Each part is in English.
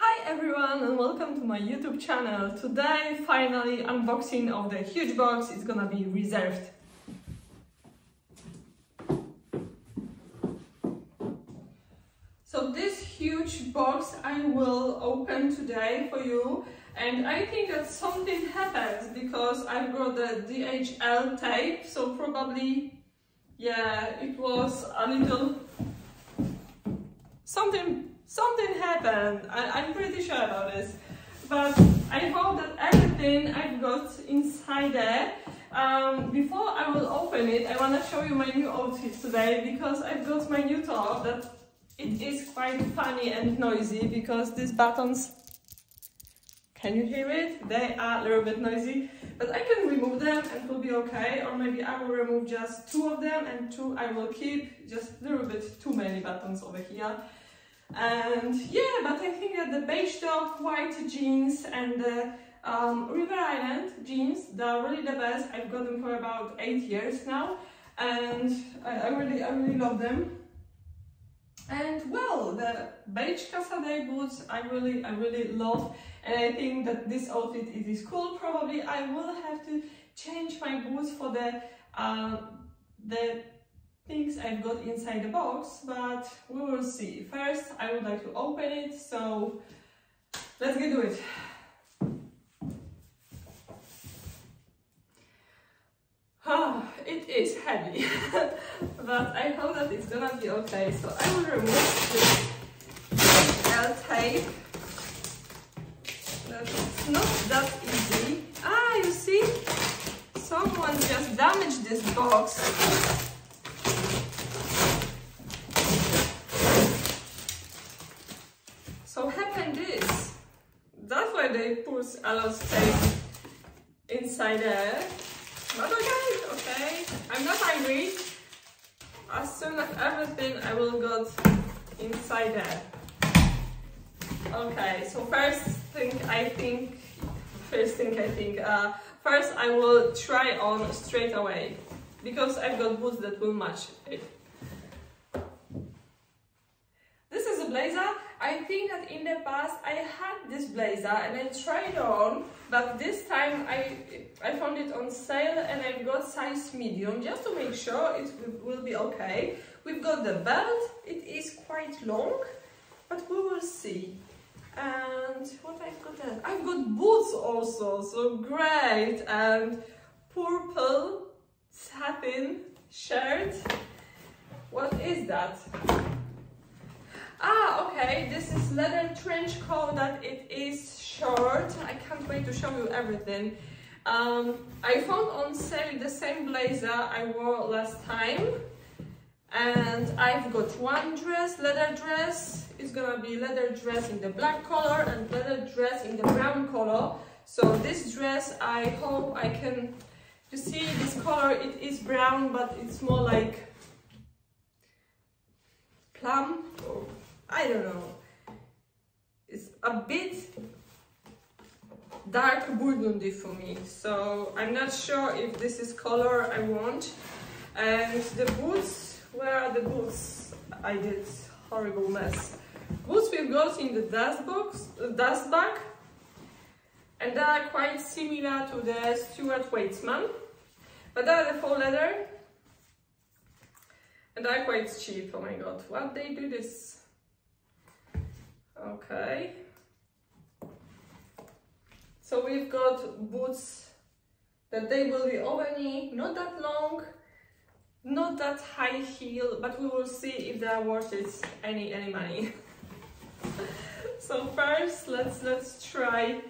Hi everyone and welcome to my YouTube channel. Today finally unboxing of the huge box is gonna be reserved. So this huge box I will open today for you and I think that something happens because I've got the DHL tape so probably yeah it was a little something something happened. I, am pretty sure about this. But I hope that everything I've got inside there, um, before I will open it, I want to show you my new outfit today because I've got my new top that it is quite funny and noisy because these buttons, can you hear it? They are a little bit noisy, but I can remove them and it will be okay. Or maybe I will remove just two of them and two I will keep, just a little bit too many buttons over here. And yeah, but I think that the beige top, white jeans and the um, River Island jeans, they're really the best. I've got them for about eight years now and I, I really, I really love them. And well, the beige Casadei boots, I really, I really love. And I think that this outfit it is cool. Probably I will have to change my boots for the, uh, the things I've got inside the box, but we will see. First, I would like to open it, so let's get to it. Ah, it is heavy, but I hope that it's gonna be okay. So I will remove this L tape. That's not that easy. Ah, you see? Someone just damaged this box. They put a lot of tape inside there. But okay, okay. I'm not hungry. As soon as everything I will got inside there. Okay, so first thing I think, first thing I think, uh, first I will try on straight away because I've got boots that will match it. This is a blazer I think that in the past I had this blazer and I tried on, but this time I, I found it on sale and I've got size medium just to make sure it will be okay. We've got the belt, it is quite long, but we will see. And what I've got? I've got boots also, so great. And purple satin shirt. What is that? Ah, okay, this is leather trench coat that it is short. I can't wait to show you everything. Um, I found on sale the same blazer I wore last time. And I've got one dress, leather dress. It's gonna be leather dress in the black color and leather dress in the brown color. So this dress, I hope I can, you see this color, it is brown, but it's more like plum I don't know. It's a bit dark burgundy for me, so I'm not sure if this is color I want. And the boots, where are the boots? I did horrible mess. Boots we've got in the dust box, dust bag, and they are quite similar to the Stuart Weitzman, but they are the faux leather, and they're quite cheap. Oh my god, what they do this Okay. So we've got boots that they will be over knee, not that long, not that high heel, but we will see if they are worth it any any money. so first, let's let's try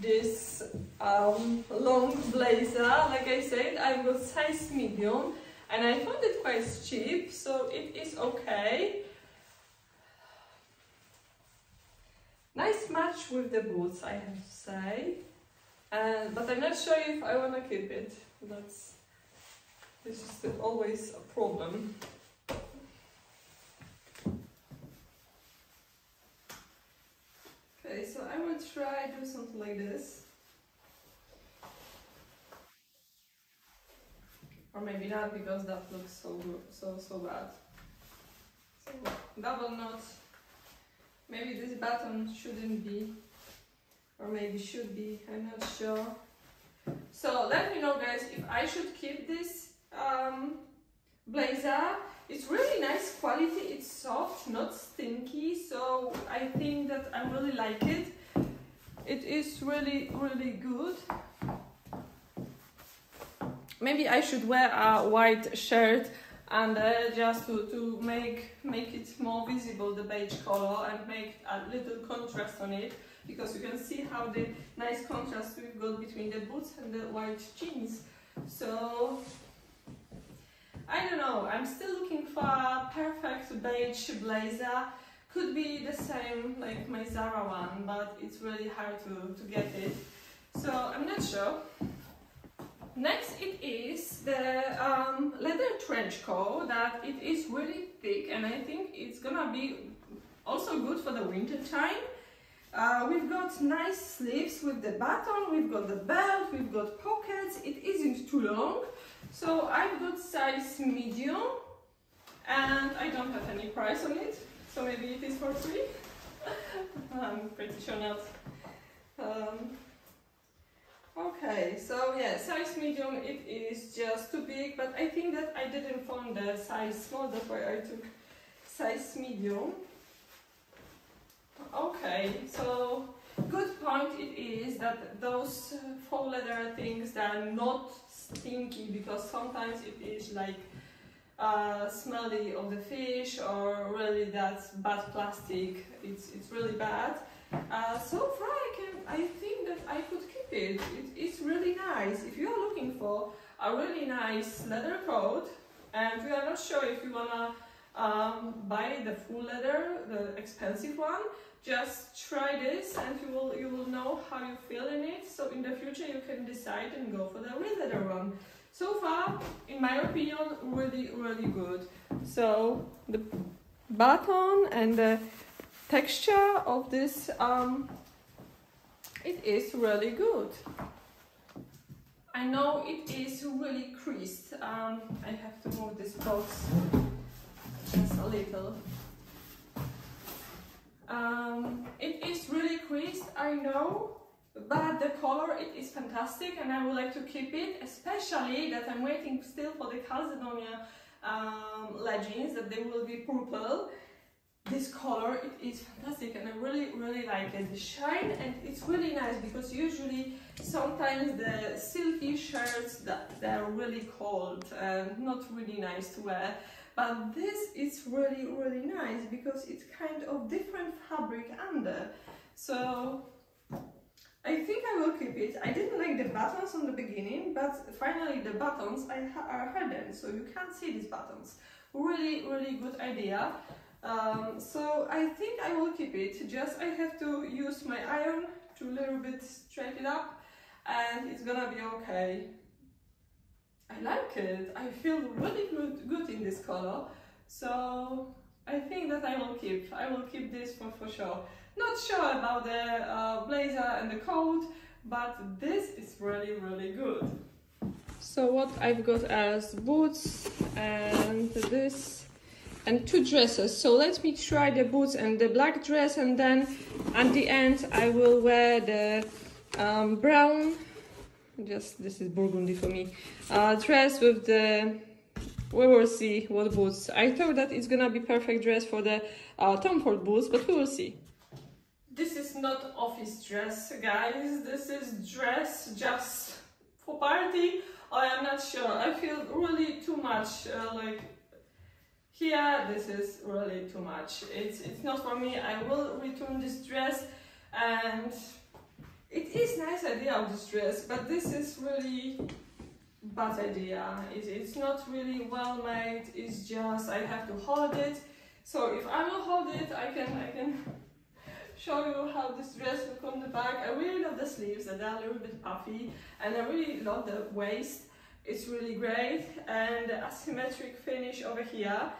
this um, long blazer. Like I said, I've got size medium, and I found it quite cheap, so it is okay. Nice match with the boots, I have to say. Uh, but I'm not sure if I want to keep it. That's this is always a problem. Okay, so I will try do something like this. Or maybe not because that looks so so so bad. So double knot maybe this button shouldn't be, or maybe should be, I'm not sure. So let me know guys if I should keep this um, blazer. It's really nice quality, it's soft, not stinky, so I think that I really like it. It is really, really good. Maybe I should wear a white shirt and uh, just to, to make make it more visible the beige color and make a little contrast on it because you can see how the nice contrast we've got between the boots and the white jeans. So I don't know I'm still looking for a perfect beige blazer. Could be the same like my Zara one but it's really hard to, to get it. So I'm not sure. Next it is the um, trench coat that it is really thick and I think it's gonna be also good for the winter time. Uh, we've got nice sleeves with the button, we've got the belt, we've got pockets, it isn't too long. So I've got size medium and I don't have any price on it, so maybe it is for free. I'm pretty sure not. Um, Okay, so yeah, size medium, it is just too big, but I think that I didn't find the size small, that's why I took size medium. Okay, so good point it is that those faux leather things they are not stinky because sometimes it is like uh, smelly of the fish or really that's bad plastic, it's, it's really bad. Uh, so far I can, I think that I could keep it. it. It's really nice. If you are looking for a really nice leather coat and you are not sure if you wanna um, buy the full leather, the expensive one, just try this and you will you will know how you feel in it. So in the future you can decide and go for the real leather one. So far, in my opinion, really really good. So the button and the texture of this um, it is really good. I know it is really creased. Um, I have to move this box just a little. Um, it is really creased I know but the color it is fantastic and I would like to keep it especially that I'm waiting still for the Calzedonia um, leggings that they will be purple this color it is fantastic and I really really like it the shine and it's really nice because usually sometimes the silky shirts that they're really cold and not really nice to wear but this is really really nice because it's kind of different fabric under so I think I will keep it. I didn't like the buttons on the beginning, but finally the buttons are hidden, so you can't see these buttons. Really, really good idea. Um, so I think I will keep it, just I have to use my iron to a little bit straighten it up and it's gonna be okay. I like it, I feel really good, good in this color, so I think that I will keep, I will keep this for, for sure. Not sure about the uh, blazer and the coat, but this is really, really good. So what I've got as boots and this and two dresses. So let me try the boots and the black dress and then at the end I will wear the um, brown, just this is burgundy for me, uh, dress with the, we will see what boots. I thought that it's gonna be perfect dress for the uh, Tom Ford boots, but we will see. This is not office dress, guys. This is dress just for party. I am not sure. I feel really too much uh, like here this is really too much. It's it's not for me. I will return this dress and it is nice idea of this dress but this is really bad idea. It, it's not really well made. It's just i have to hold it. So if i will hold it i can i can show you how this dress look on the back. I really love the sleeves that are a little bit puffy and i really love the waist. It's really great. And the asymmetric finish over here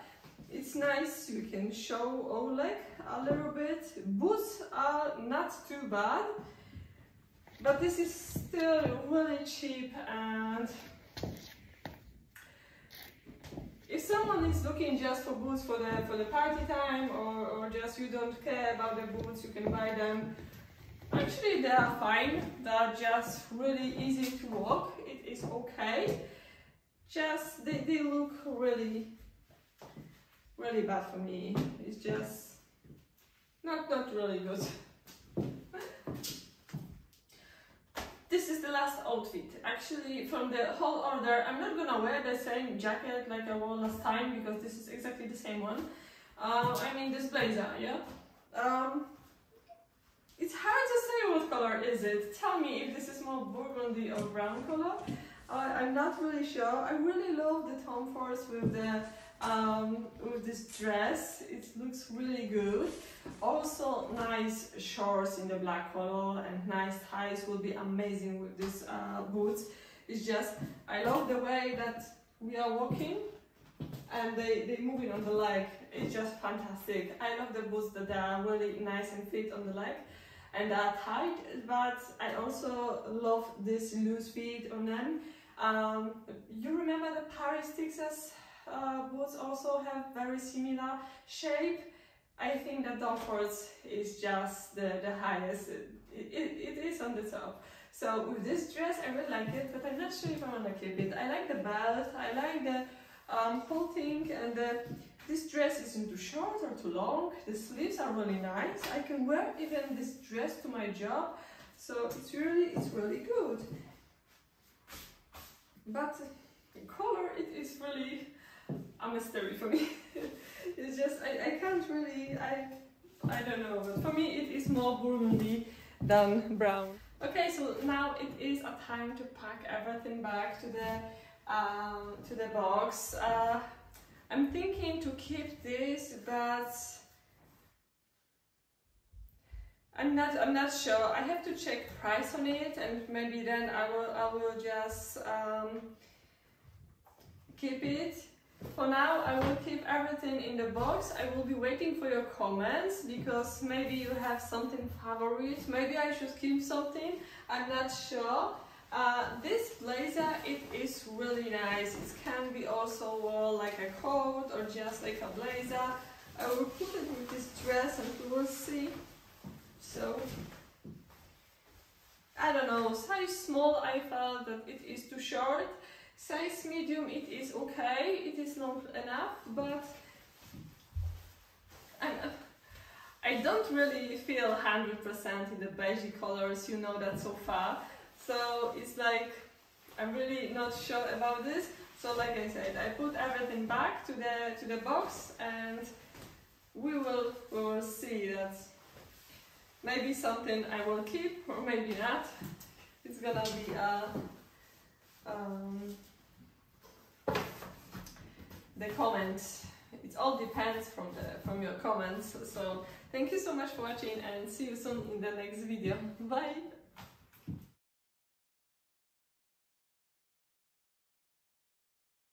it's nice, you can show Oleg a little bit. Boots are not too bad, but this is still really cheap and if someone is looking just for boots for the for the party time or, or just you don't care about the boots, you can buy them. Actually, they are fine. They're just really easy to walk. It is okay. Just they, they look really really bad for me. It's just not not really good. this is the last outfit. Actually, from the whole order, I'm not gonna wear the same jacket like I wore last time because this is exactly the same one. Um, I mean this blazer, yeah? Um, it's hard to say what color is it. Tell me if this is more burgundy or brown color. Uh, I'm not really sure. I really love the Tom Fords with the um, with this dress. It looks really good. Also nice shorts in the black color and nice ties will be amazing with these uh, boots. It's just, I love the way that we are walking and they, they moving on the leg. It's just fantastic. I love the boots that are really nice and fit on the leg and are tight, but I also love this loose fit on them. Um, you remember the Paris, Texas uh, boots also have very similar shape. I think that Fords is just the, the highest, it, it, it is on the top. So with this dress I really like it, but I'm not sure if I want to keep it. I like the belt, I like the um, whole thing and the, this dress isn't too short or too long. The sleeves are really nice. I can wear even this dress to my job. So it's really, it's really good. But the color, it is really a mystery for me. it's just, I, I can't really, I, I don't know, but for me it is more burgundy than brown. Okay, so now it is a time to pack everything back to the um, to the box. Uh, I'm thinking to keep this, but I'm not. I'm not sure. I have to check price on it, and maybe then I will. I will just um, keep it. For now, I will keep everything in the box. I will be waiting for your comments because maybe you have something favorite. Maybe I should keep something. I'm not sure. Uh, this blazer, it is really nice. It can be also worn like a coat or just like a blazer. I will put it with this dress and we will see. So, I don't know, size small I felt that it is too short. Size medium, it is okay, it is long enough, but I don't really feel 100% in the beige colors, you know that so far. So it's like, I'm really not sure about this. So like I said, I put everything back to the to the box and we will we will see that maybe something I will keep or maybe not. It's gonna be a um, the comments. It all depends from the from your comments. So thank you so much for watching and see you soon in the next video. Bye!